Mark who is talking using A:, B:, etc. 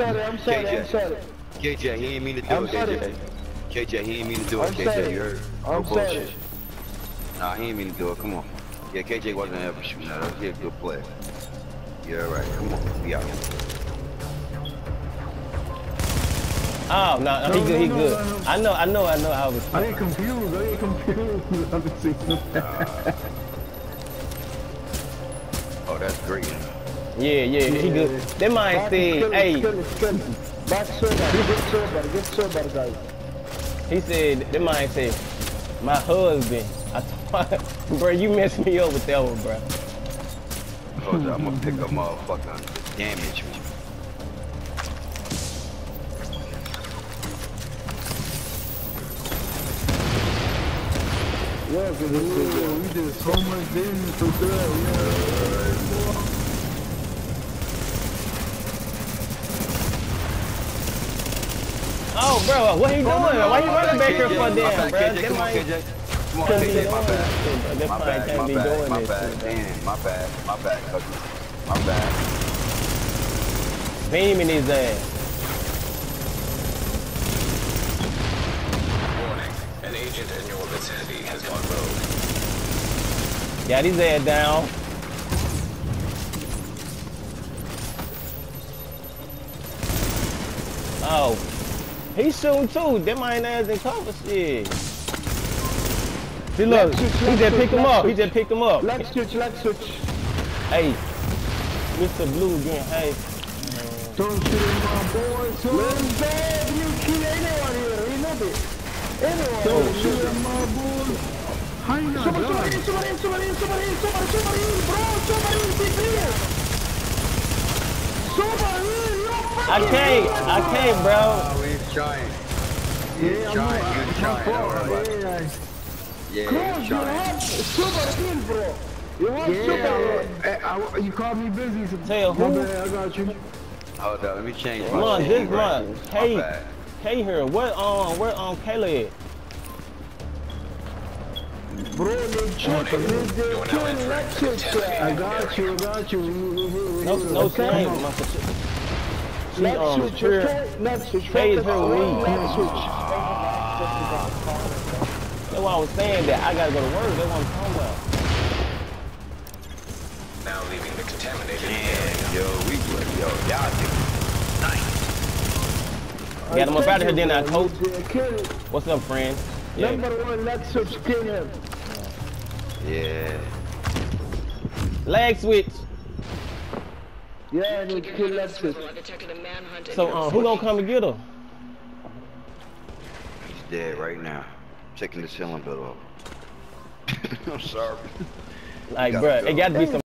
A: sorry, I'm sorry, I'm sorry.
B: KJ, he ain't mean to do
A: I'm
B: it,
A: sorry.
B: KJ. KJ, he ain't mean to do it,
A: I'm
B: KJ.
A: sorry.
B: You heard?
A: I'm
B: No bullshit.
A: sorry.
B: Nah, he ain't mean to do it. Come on. Yeah, KJ wasn't ever shooting at us. He a good player. Yeah, right. Come on. We out.
C: Oh no, no, he
A: No,
C: good, he
A: no,
C: good.
A: no, no.
C: I know, I know, I know. I was.
A: I get confused, I get confused. I'm seeing
B: Oh, that's great.
C: Yeah, yeah, he good. That man said, hey,
A: Skill, skill. Back sober, get sober, get sober, guys.
C: he said, that man said, my husband. I told, bro, you messed me up with that one, bro.
B: Hold up, I'm gonna pick a motherfucker damage.
A: Yeah, cause Ooh, we did so much business with that, yeah.
C: Oh, bro, what he doing? Why you running back here for
B: My
C: damn,
B: bad,
C: bro?
B: KJ,
C: That
B: Come on,
C: man
B: KJ. Come on,
C: can't be
B: KJ. My
C: doing
B: bad.
C: this shit, bro. That
B: My
C: man
B: bad,
C: can't
B: my
C: be
B: bad,
C: doing
B: my
C: this
B: bad,
C: shit, bro.
B: damn, my bad, my bad, cousin. My bad.
C: Beam in his ass.
D: Warning. An agent in your vicinity has gone rogue.
C: Got his ass down. Oh, he's shooting too. That man ass in cover shit. See, look,
A: switch,
C: he just
A: switch,
C: picked him
A: left
C: up. He just picked him up.
A: Let's switch, let's switch.
C: Hey, Mr. Blue again. Hey,
A: Don't shoot at my boy, son. Let's bad, you kill anyone here, you know this. Anyone. Don't oh, shoot at my boy. How you not
E: Somebody,
A: done?
E: somebody, somebody, somebody, somebody, somebody, somebody, bro, somebody, be clear. Somebody, you
C: I can't. I can't, bro.
B: He's trying. He's
A: Yeah, I
B: trying,
A: know,
B: he's
A: my
B: trying. Don't worry
A: fault,
B: about
A: yeah.
B: Yeah,
A: Cross,
B: he's
A: you have super in, bro. You want
E: Yeah,
A: super? I, I, you called me busy. So
C: Tell who?
A: bad, I got you.
B: Hold up, let me change my
C: Come on, this
B: right.
C: one.
B: My
C: Hey,
B: bad.
C: K here. Where um, where um, Kayla at?
A: Bro, they check
D: Warning.
A: with the
D: You are now
A: kill,
D: entering
A: let's
D: the
A: switch.
D: contaminated
A: I got you, I got you. We- we- we-
C: No,
A: we-
C: no
A: okay.
C: shame. My She
A: Let's switch,
C: here.
A: okay? Let's switch.
C: Kay is
A: Focus
C: her
A: on
C: weed.
A: one, Let's switch.
C: That's why I was saying that I gotta go to work. That's what I'm talking.
D: Now leaving the contaminated area.
B: Yo, we good, yo, y'all niggas nice.
C: Got him up out of here, then I
A: told
C: coach.
A: you, bro, Kill him.
C: What's up, friend? Yeah.
A: Number one, let's switch. Kill him.
B: Yeah.
C: Lag switch.
A: Yeah, I need to kill let's switch.
F: I detected a manhunt in
C: So
F: your
C: um, who gonna come and get her?
B: He's dead right now. Checking the cylinder off. I'm sorry.
C: Like,
B: gotta
C: bruh,
B: go.
C: it got to be some.